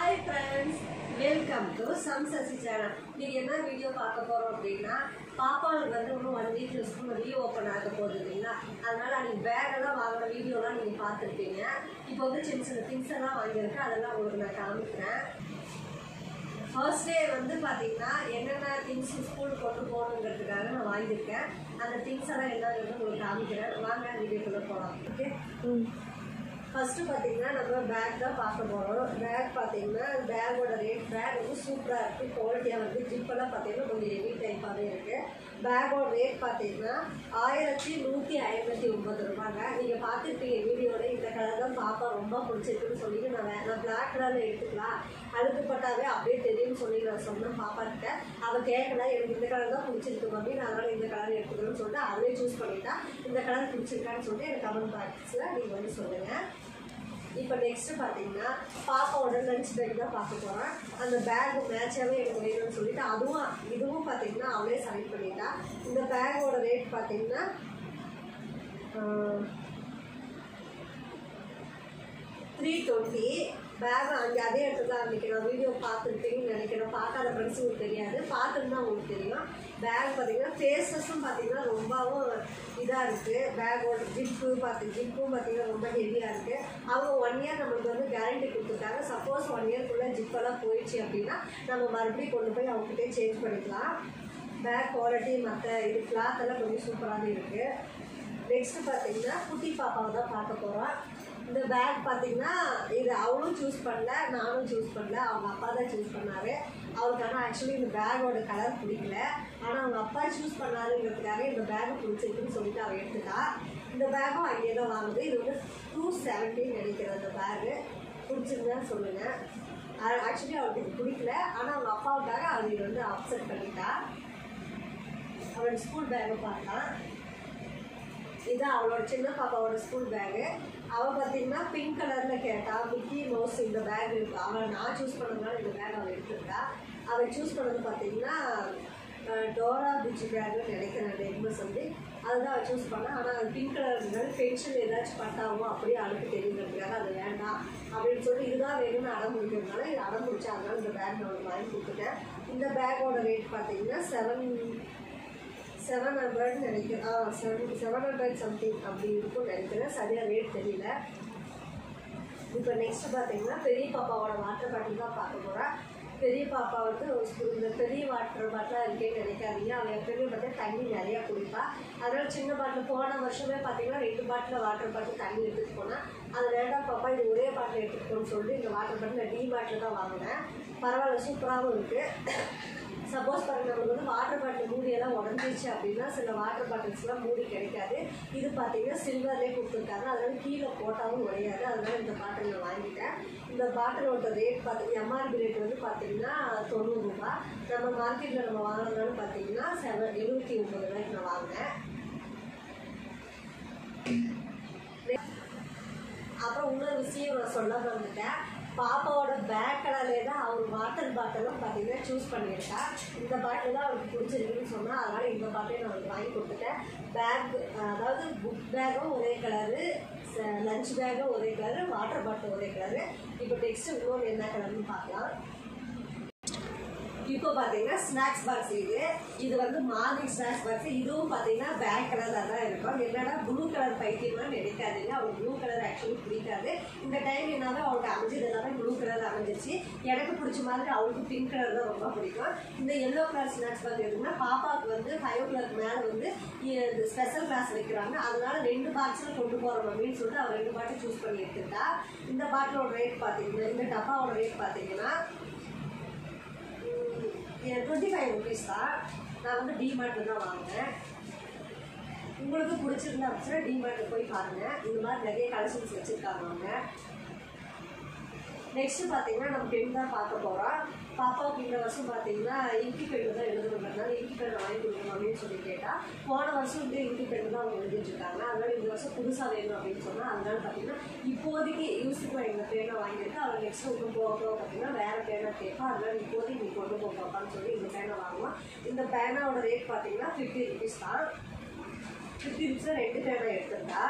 Hi friends welcome to சம் Sasi channel நீங்கள் என்ன வீடியோ பார்க்க போகிறோம் அப்படின்னா பாப்பாவுக்கு வந்து இன்னும் ஒன் வீக்கில் ஸ்கூல் ரீ ஓப்பன் ஆக போகுது இல்லைங்களா? அதனால் அன்றைக்கி பேக்கெல்லாம் வாங்கின வீடியோலாம் நீங்கள் பார்த்துருப்பீங்க. இப்போ வந்து சின்ன சின்ன திங்ஸ் எல்லாம் வாங்கியிருக்கேன் அதெல்லாம் உங்களுக்கு நான் காமிக்கிறேன். ஃபர்ஸ்ட் டே வந்து பார்த்தீங்கன்னா என்னென்ன திங்ஸ் ஸ்கூல் கொண்டு போகணுங்கிறதுக்காக நான் வாங்கியிருக்கேன். அந்த திங்ஸ் எல்லாம் என்னங்கிறது உங்களுக்கு காமிக்கிறேன். வாங்க வீடியோக்குள்ளே போகலாம் ஓகே ஃபஸ்ட்டு பார்த்தீங்கன்னா நம்ம பேக் தான் பார்க்க போகிறோம் பேக் பார்த்தீங்கன்னா பேக்கோட ரேட் பேக் வந்து சூப்பராக இருக்குது குவாலிட்டியாக வந்து ஜிப்பெல்லாம் பார்த்தீங்கன்னா கொஞ்சம் ஹெவி டைப்பாகவே இருக்குது பேக்கோட ரேட் பார்த்தீங்கன்னா ஆயிரத்தி நூற்றி ஐம்பத்தி ஒம்பது ரூபாங்க. நீங்கள் பார்த்துருப்பீங்க வீடியோவில் இந்த கலர் தான் பாப்பா ரொம்ப பிடிச்சிருக்குன்னு சொல்லிட்டு நான் வே நான் பிளாக் கலரில் எடுத்துக்கலாம். அழுக்குப்பட்டாவே அப்படியே தெரியும்னு சொல்லி நான் சொன்னேன் பாப்பா கிட்ட அவள் கேட்கல எனக்கு இந்த கலர் தான் பிடிச்சிருக்கு அப்படின்னு அதனால் இந்த கலர் எடுத்துக்கணும்னு சொல்லிட்டு அவளே சூஸ் பண்ணிட்டா. இந்த கலர் பிடிச்சிருக்கான்னு சொல்லிட்டு எனக்கு கமெண்ட் பாக்ஸில் நீங்கள் வந்து சொல்லுங்கள் இப்போ நெக்ஸ்ட் பார்த்தீங்கன்னா பாப்பாவோட லஞ்ச் பேக் தான் பார்க்க போகிறேன் அந்த பேக் மேட்சாகவே எனக்கு வேணும்னு சொல்லிட்டு அதுவும் இதுவும் பார்த்தீங்கன்னா அவளே செலக்ட் பண்ணிட்டா. இந்த பேக்கோட ரேட் பார்த்தீங்கன்னா த்ரீ டுவெண்ட்டி பேக் அங்கே அதே இடத்துல தான் அன்றைக்கி வீடியோ பார்த்துருப்பீங்கன்னு நினைக்கிறேன். பார்க்காத ஃப்ரெண்ட்ஸ் உங்களுக்கு தெரியாது. பார்த்துருந்தா உங்களுக்கு தெரியும். பேக் பார்த்தீங்கன்னா ஃபேஸஸும் பார்த்தீங்கன்னா ரொம்பவும் இதாக இருக்குது பேக்கோட ஜிப்பு பார்த்து ஜிப்பும் பார்த்தீங்கன்னா ரொம்ப ஹெவியாக இருக்குது அவங்க ஒன் இயர் நம்மளுக்கு வந்து கேரண்டி கொடுத்துருக்காங்க. சப்போஸ் ஒன் இயர்க்குள்ளே ஜிப்பெல்லாம் போயிடுச்சு அப்படின்னா நம்ம மறுபடியும் கொண்டு போய் அவங்ககிட்டே சேஞ்ச் பண்ணிக்கலாம். பேக் குவாலிட்டி மற்ற இது கிளாத் எல்லாம் கொஞ்சம் சூப்பராகவே இருக்குது நெக்ஸ்ட்டு பார்த்தீங்கன்னா குட்டி பாப்பாவை தான் பார்க்க போகிறோம் இந்த பேக் பார்த்தீங்கன்னா இது அவளும் சூஸ் பண்ணல நானும் சூஸ் பண்ணல. அவங்க அப்பா தான் சூஸ் பண்ணாரு. அவருக்கு ஆனால் ஆக்சுவலி இந்த பேக்கோட கலர் பிடிக்கல. ஆனால் அவங்க அப்பா சூஸ் பண்ணாருங்கிறதுக்காக இந்த பேக்கு பிடிச்சிருக்குன்னு சொல்லிட்டு அவள் எடுத்துட்டா. இந்த பேக்கும் அங்கேயே தான் வாங்குது. இது வந்து டூ செவன்ட்டின்னு நினைக்கிற அந்த பேகு பிடிச்சிருந்தான்னு சொல்லுங்கள் ஆக்சுவலி அவளுக்கு பிடிக்கல. ஆனால் அவங்க அப்பாவுக்காக அவள் இது வந்து அப்செட் பண்ணிட்டா. அவன் ஸ்கூல் பேக்கை பார்த்தான். இதுதான் அவளோட சின்ன பாப்பாவோட ஸ்கூல் பேகு அவள் பார்த்தீங்கன்னா பிங்க் கலரில் கேட்டா மிக்கி மவுஸ் இந்த பேக் இருக்கு. அவள் நான் சூஸ் பண்ணதுனால இந்த பேக் அவள் எடுத்துருக்கா. அவள் சூஸ் பண்ணது பார்த்தீங்கன்னா டோரா பிஜி பேக்னு நினைக்கிறேன் நெக்மஸ் வந்து அதுதான் அவள் சூஸ் பண்ணா. ஆனால் அது பிங்க் கலர் இருந்தாலும் பென்ஷன் ஏதாச்சும் பட்டாவோ அப்படியே அழுக்கு தெரியுங்கிறதுக்காக அது வேண்டாம். அப்படின்னு சொல்லி இதுதான் வேணும்னு அடம் முடிக்கிறதுனால இது அடம் முடிச்சா அதனால இந்த பேக் நான் வாங்கி கொடுத்துட்டேன். இந்த பேக்கோட ரேட் பார்த்தீங்கன்னா செவன் செவன் ஹண்ட்ரட்னு நினைக்கிறேன். ஆ செவன் செவன் ஹண்ட்ரட் சம்திங் அப்படி இருக்கும்னு நினைக்கிறேன். சரியாக ரேட் தெரியல. இப்போ நெக்ஸ்ட் பார்த்தீங்கன்னா பெரிய பாப்பாவோட வாட்டர் பாட்டில் தான் பார்க்க போகிறேன் பெரிய பாப்பா வந்து இந்த பெரிய வாட்டர் பாட்டிலாக இருக்கேன்னு நினைக்காதீங்க. அவள் எப்பயுமே பார்த்தீங்கன்னா தண்ணி நிறையா குடிப்பா. அதனால சின்ன பாட்டில் போன வருஷமே பார்த்தீங்கன்னா ரெண்டு பாட்டில் வாட்டர் பாட்டில் தண்ணி எடுத்துகிட்டு போனேன். அது வேண்டாம் பாப்பா இது ஒரே பாட்டில் எடுத்துகிட்டு போகணும்னு சொல்லிட்டு இந்த வாட்டர் பாட்டில் டீ பாட்டில் தான் வாங்கினேன். பரவாயில்ல சூப்பராகவும் இருக்குது சப்போஸ் பாருங்க நம்மளுக்கு வந்து வாட்டர் பாட்டில் மூடியெல்லாம் உடஞ்சிருச்சு அப்படின்னா சில வாட்டர் பாட்டில்ஸ்லாம் மூடி கிடைக்காது. இது பார்த்தீங்கன்னா சில்வர்லேயே கொடுத்துருக்காங்க. அதனால கீழே போட்டாலும் உடையாது. அதனால இந்த பாட்டில் நான் வாங்கிட்டேன். இந்த பாட்டிலோட ரேட் பார்த்தீங்கன்னா எம்ஆர்பி ரேட் வந்து பார்த்தீங்கன்னா தொண்ணூறுரூபா நம்ம மார்க்கெட்டில் நம்ம வாங்கினதுனால பார்த்தீங்கன்னா செவன் எழுபத்தி ஒம்பது ரூபாய்க்கு நான் வாங்கினேன். அப்புறம் இன்னொரு விஷயம் நான் சொல்ல வந்துட்டேன் பாப்பாவோட பேக் கலர்லே தான் அவர் வாட்டர் பாட்டிலும் பார்த்தீங்கன்னா சூஸ் பண்ணியிருக்கா. இந்த பாட்டில் தான் அவருக்கு பிடிச்சிருக்குன்னு சொன்னால் அதனால் இந்த பாட்டிலையும் நான் அவருக்கு வாங்கி கொடுத்துட்டேன். பேக் அதாவது புக் பேக்கும் ஒரே கலரு லஞ்ச் பேக்கும் ஒரே கலரு வாட்டர் பாட்டில் ஒரே கலரு இப்போ நெக்ஸ்ட்டு இன்னொன்று என்ன கலர்னு பார்க்கலாம். இப்போ பார்த்தீங்கன்னா ஸ்நாக்ஸ் பாக்ஸ் இது. இது வந்து மார்னிங் ஸ்நாக்ஸ் பாக்ஸ் இதுவும் பார்த்தீங்கன்னா பேக் கலரில் தான் இருக்கும். என்னடா ப்ளூ கலர் பைத்தியமா நினைக்காதீங்க. அவங்க ப்ளூ கலர் ஆக்சுவலி பிடிக்காது. இந்த டைம் என்னாவே அவங்களுக்கு அமைஞ்சது எல்லாமே ப்ளூ கலர் அமைஞ்சிச்சு எனக்கு பிடிச்ச மாதிரி அவளுக்கு பிங்க் கலர் தான் ரொம்ப பிடிக்கும். இந்த எல்லோ கலர் ஸ்நாக்ஸ் பாக்ஸ் எதுக்குன்னா பாப்பாவுக்கு வந்து ஃபைவ் ஓ கிளாக் மேலே வந்து ஸ்பெஷல் கிளாஸ் வைக்கிறாங்க. அதனால ரெண்டு பாக்ஸில் கொண்டு போகிறோம் அப்படின்னு சொல்லிட்டு அவர் ரெண்டு பாட்டில் சூஸ் பண்ணி எடுத்துட்டா. இந்த பாட்டிலோட ரேட் பார்த்தீங்கன்னா இந்த டப்பாவோட ரேட் பார்த்தீங்கன்னா டுவெண்ட்டி ஃபைவ் ருபீஸ் தான் நான் வந்து டிமார்ட்டில் தான் வாங்கினேன். உங்களுக்கு பிடிச்சிருந்தா அப்படின்னா டிமார்ட்டில் போய் பாருங்கள் இந்த மாதிரி நிறைய கலெக்ஷன்ஸ் வச்சுருக்காங்க அவங்க. நெக்ஸ்ட் பார்த்தீங்கன்னா நம்ம பெண் தான் பார்க்க போகிறோம் பாப்பாவுக்கு இந்த வருஷம் பார்த்தீங்கன்னா இங்கி பெண்ணு தான் எழுதுறதுனால இங்கி பெண் வாங்கி கொடுக்கணும் அப்படின்னு சொல்லி கேட்டால் போன வருஷம் வந்து இங்கி பெண்ணு தான் அவங்க எழுதிட்டு இருக்காங்க அதனால இந்த வருஷம் புதுசாக வேணும் அப்படின்னு சொன்னால் அதனால பார்த்தீங்கன்னா இப்போதைக்கு யூஸுக்கு இந்த பேனை வாங்கிட்டு அவர் நெக்ஸ்ட் ஒன்று போக போக பார்த்தீங்கன்னா வேறு பேனை கேட்பா. அதனால இப்போதைக்கு நீ கொண்டு போக சொல்லி இந்த பேனை வாங்குவோம் இந்த பேனாவோட ரேட் பார்த்தீங்கன்னா ஃபிஃப்டி ருபீஸ் தான். ஃபிஃப்டி ருபீஸில் ரெண்டு பேனை எடுத்துருந்தா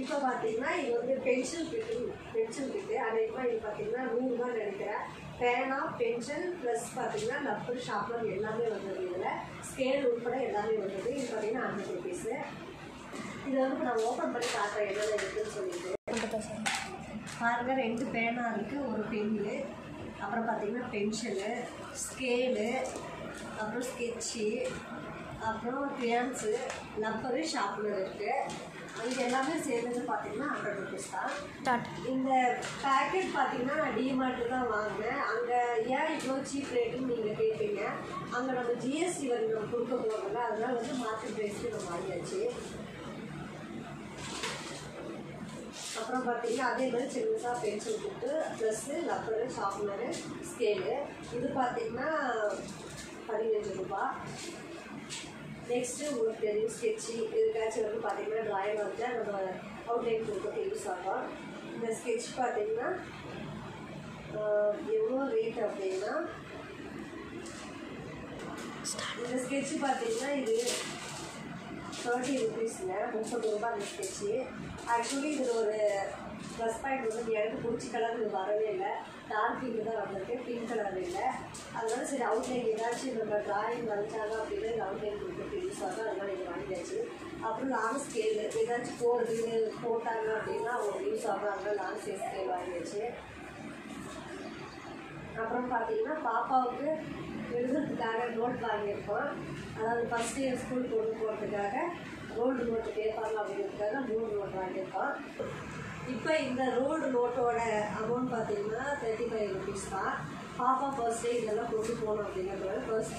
இப்போ பார்த்தீங்கன்னா இது வந்து பென்சில் கிட்டு பென்சில் கிட்டு அதே மாதிரி இது பார்த்தீங்கன்னா நூறுரூவா நினைக்கிறேன் பேனா பென்சில் ப்ளஸ் பார்த்தீங்கன்னா லப்பர் ஷாப்லர் எல்லாமே வந்தது இதில். ஸ்கேல் உட்பட எல்லாமே வந்தது. இது பார்த்தீங்கன்னா ஹண்ட்ரட் ருபீஸு இதை வந்து நான் ஓப்பன் பண்ணி காட்டுறேன் என்னென்ன இருக்குதுன்னு சொல்லிட்டு. பாருங்க ரெண்டு பேனா இருக்குது ஒரு பென்னு அப்புறம் பார்த்தீங்கன்னா பென்சிலு ஸ்கேலு அப்புறம் ஸ்கெட்சு அப்புறம் கிரியான்ஸு லப்பரு ஷார்ப்னர் இருக்குது இது எல்லாமே சேர்ந்தது பார்த்தீங்கன்னா ஹண்ட்ரட் ருபீஸ் தான். இந்த பேக்கெட் பார்த்தீங்கன்னா நான் டிமார்ட்டு தான் வாங்கினேன். அங்கே ஏன் இவ்வளோ சீப் ரேட்டுன்னு நீங்கள் கேட்பீங்க அங்கே நம்ம ஜிஎஸ்டி வரி நம்ம கொடுக்க போகிறோம்ல அதனால வந்து மார்க்கெட் ப்ரைஸ்க்கு நம்ம வாங்கியாச்சு. அப்புறம் பார்த்தீங்கன்னா அதே மாதிரி சின்னதாக பென்சில் கொடுத்து ப்ளஸ்ஸு லப்பரு ஷார்ப்னரு ஸ்கேலு இது பார்த்தீங்கன்னா பதினஞ்சு ரூபாய் நெக்ஸ்ட்டு உங்களுக்கு தெரியும் ஸ்கெட்சி இதுக்காச்சும் வந்து பார்த்தீங்கன்னா ட்ராயிங் வந்து நம்ம அவுட்லைன் கொடுக்க யூஸ் ஆகும் இந்த ஸ்கெட்ச் பார்த்தீங்கன்னா எவ்வளோ ரேட் அப்படின்னா இந்த ஸ்கெட்ச் பார்த்தீங்கன்னா இது தேர்ட்டி ருபீஸில் முப்பது ரூபாய் இருந்துச்சு ஆக்சுவலி இதில் ஒரு ப்ளஸ் பாயிண்ட் வந்து எனக்கு பிடிச்ச கலர் இது வரவே இல்லை. டார்க் பிங்க் தான் வந்திருக்கு. பிங்க் கலர் இல்லை. அதனால சரி அவுட்லைன் ஏதாச்சும் நம்ம டிராயிங் வரைஞ்சாங்க அப்படின்னா இந்த அவுட்லைன் கொடுத்துட்டு யூஸ் ஆகும் அதனால இது வாங்கியாச்சு. அப்புறம் லாங் ஸ்கேல் ஏதாச்சும் போடுறது போட்டாங்க அப்படின்னா அவங்க யூஸ் ஆகும் அதனால லாங் ஸ்கேல் ஸ்கேல் வாங்கியாச்சு. அப்புறம் பார்த்தீங்கன்னா பாப்பாவுக்கு எழுதுறதுக்காக நோட் வாங்கியிருக்கோம். அதாவது ஃபஸ்ட் இயர் ஸ்கூல் கொண்டு போகிறதுக்காக ரோடு நோட்டு கேட்பாங்க அப்படிங்கிறதுக்காக மூணு நோட் வாங்கியிருக்கோம். இப்போ இந்த ரோடு நோட்டோட அமௌண்ட் பார்த்தீங்கன்னா தேர்ட்டி ஃபைவ் ருபீஸ் தான். பாப்பா ஃபர்ஸ்ட் டே இதெல்லாம் கொண்டு போகணும் அப்படிங்கிறது ஃபர்ஸ்ட்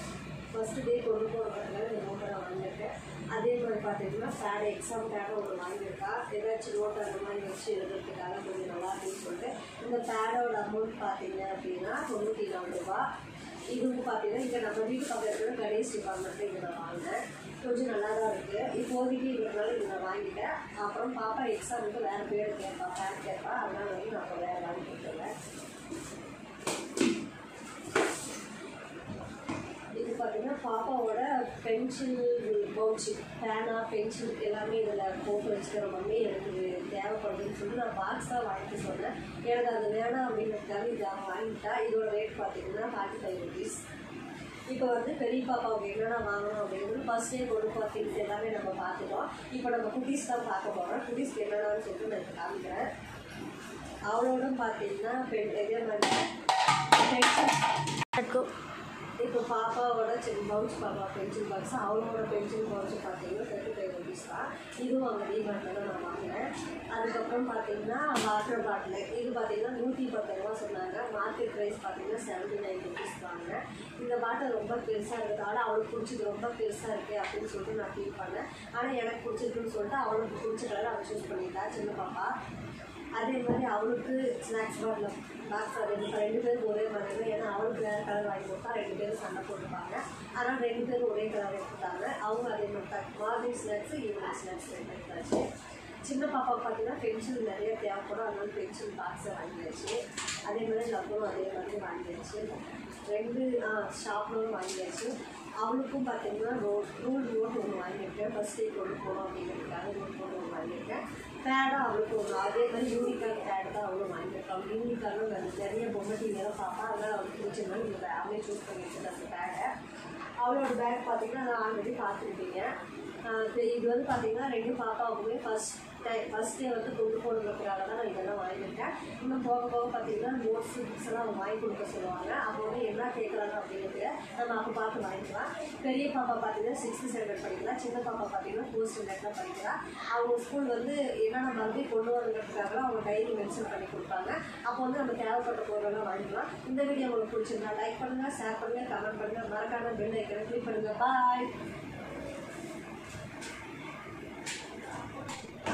ஃபஸ்ட்டு டே கொண்டு போகிறதுனால இந்த நோட்டை நான் வாங்கியிருக்கேன். அதே மாதிரி பார்த்தீங்கன்னா பேட் எக்ஸாமுக்காக ஒன்று வாங்கியிருக்கா. ஏதாச்சும் நோட் அந்த மாதிரி வச்சு எழுதுறதுக்காக கொஞ்சம் நல்லா இருக்குன்னு சொல்லிட்டு. இந்த பேடோட அமௌண்ட் பார்த்தீங்க அப்படின்னா தொண்ணூற்றி நாலு ரூபா. இதுவும் பார்த்தீங்கன்னா இங்கே நம்ம வீட்டு பக்கத்தில் கணேஷ் டிபார்ட்மெண்ட்டில் இதை நான் வாங்கினேன். கொஞ்சம் நல்லா தான் இருக்குது இப்போதைக்கு இருக்கிறனால இதை நான் வாங்கிட்டேன். அப்புறம் பாப்பா எக்ஸாமுக்கு வேறு பேர் கேட்பா பேர் கேட்பா. அதனால வந்து நான் இப்போ வேறு வாங்கி கொடுத்துருவேன் இது பார்த்தீங்கன்னா பாப்பாவோட பென்சில் பவுச்சு பேனா பென்சில் எல்லாமே இதில் போட்டு வச்சுக்கிற மம்மி எனக்கு தேவைப்படுதுன்னு சொல்லி நான் பாக்ஸ் தான் வாங்கிட்டு சொன்னேன். எனக்கு அது வேணாம் அப்படின்றதுக்காக இதை வாங்கிட்டா. இதோட ரேட் பார்த்தீங்கன்னா ஃபார்ட்டி ஃபைவ் ருபீஸ் இப்போ வந்து பெரிய பாப்பாவுக்கு என்னென்ன வாங்கணும் அப்படின்னு ஃபர்ஸ்ட் டே கொண்டு போகிற திங்ஸ் எல்லாமே நம்ம பார்த்துட்டோம். இப்போ நம்ம குட்டீஸ் தான் பார்க்க போகிறோம் குட்டீஸ்க்கு என்னென்னு சொல்லிட்டு நான் இப்போ காமிக்கிறேன். அவளோட பார்த்தீங்கன்னா பெண் இதே மாதிரி இப்போ பாப்பாவோட சின்ன பவுச் பாப்பா பென்சில் பாக்ஸ் அவளோட பென்சில் பவுச் பார்த்தீங்கன்னா தேர்ட்டி ஃபைவ் ருபீஸ் தான். இதுவும் அங்கே டிமார்ட்டில் தான் நான் வாங்கினேன். அதுக்கப்புறம் பார்த்தீங்கன்னா வாட்டர் பாட்டில் இது பார்த்தீங்கன்னா நூற்றி பத்து ரூபா சொன்னாங்க. மார்க்கெட் ப்ரைஸ் பார்த்தீங்கன்னா செவன்ட்டி நைன் ருபீஸ் வாங்கினேன். இந்த பாட்டில் ரொம்ப பெருசாக இருக்கிறதால அவளுக்கு பிடிச்சது ரொம்ப பெருசாக இருக்குது அப்படின்னு சொல்லிட்டு நான் ஃபீல் பண்ணேன். ஆனால் எனக்கு பிடிச்சிருக்குன்னு சொல்லிட்டு அவளுக்கு பிடிச்ச கலர் அவள் சூஸ் பண்ணிட்டா. சின்ன பாப்பா. அதே மாதிரி அவளுக்கு ஸ்நாக்ஸ் பாட்டில் பாக்ஸ் ரெண்டு ரெண்டு பேருக்கு ஒரே மாதிரி தான் ஏன்னா அவளுக்கு வேறு கலர் வாங்கி கொடுத்தா ரெண்டு பேரும் சண்டை போட்டுப்பாங்க. ஆனால் ரெண்டு பேரும் ஒரே கலர் எடுத்துட்டாங்க. அவங்க அதே மாதிரி தான். மார்னிங் ஸ்நாக்ஸ் ஈவினிங் ஸ்நாக்ஸ் ரெண்டு எடுத்தாச்சு. சின்ன பாப்பா பார்த்தீங்கன்னா பென்சில் நிறைய தேவைப்படும். அதனால பென்சில் பாக்ஸை வாங்கியாச்சு. அதே மாதிரி லப்பரும் அதே மாதிரி வாங்கியாச்சு. ரெண்டு ஷாப்லும் வாங்கியாச்சு. அவளுக்கும் பார்த்தீங்கன்னா ரோட் ரூல் ரோட் ஒன்று வாங்கியிருக்கேன். ஃபஸ்ட் டே கொண்டு போகணும் அப்படிங்கிறதுக்காக ரோட் நோட் ஒன்று வாங்கியிருக்கேன். பேடும் அவளுக்கு ஒன்று அதே மாதிரி யூனிகார்ன் பேட் தான் அவளும் வாங்கியிருக்காங்க யூனிகார்னும் நிறைய பொம்மை டிவியெல்லாம் பார்ப்பா அதனால் அவளுக்கு பிடிச்சிருந்தாலும் இந்த அவளே சூஸ் பண்ணி வச்சுருந்தேன் அந்த பேடை அவளோட பேக் பார்த்தீங்கன்னா நான் ஆல்ரெடி பார்த்துருப்பீங்க ஆஹ் இது இது வந்து பார்த்தீங்கன்னா ரெண்டு பாப்பாவுக்குமே ஃபஸ்ட் டைம் ஃபஸ்ட் டே வந்து கொண்டு போகணுங்கிறதுக்காக தான் நான் இதெல்லாம் வாங்கியிருக்கேன். இன்னும் போக போக பார்த்தீங்கன்னா நோட்ஸ் புக்ஸ் எல்லாம் அவங்க வாங்கி கொடுக்க சொல்லுவாங்க. அப்போ வந்து என்ன கேட்குறாங்க அப்படிங்கிறது நம்ம அப்போ பார்த்து வாங்கிக்கலாம். பெரிய பாப்பா பார்த்தீங்கன்னா சிக்ஸ்த்து ஸ்டாண்டர்ட் படிக்கலாம் சின்ன பாப்பா பார்த்தீங்கன்னா ஃபோர்த் ஸ்டாண்டர்ட் தான் படிக்கலாம் அவங்க ஸ்கூல் வந்து என்னென்ன மறுபடியும் கொண்டு வரதுக்காக அவங்க டைரி மென்ஷன் பண்ணி கொடுப்பாங்க. அப்போ வந்து நம்ம தேவைப்பட்ட பொருளெல்லாம் வாங்கிக்கலாம். இந்த வீடியோ உங்களுக்கு பிடிச்சிருந்தா லைக் பண்ணுங்கள் ஷேர் பண்ணுங்கள் கமெண்ட் பண்ணுங்கள் மறக்காம பெல் ஐக்கனை கிளிக் பண்ணுங்கள் பாய்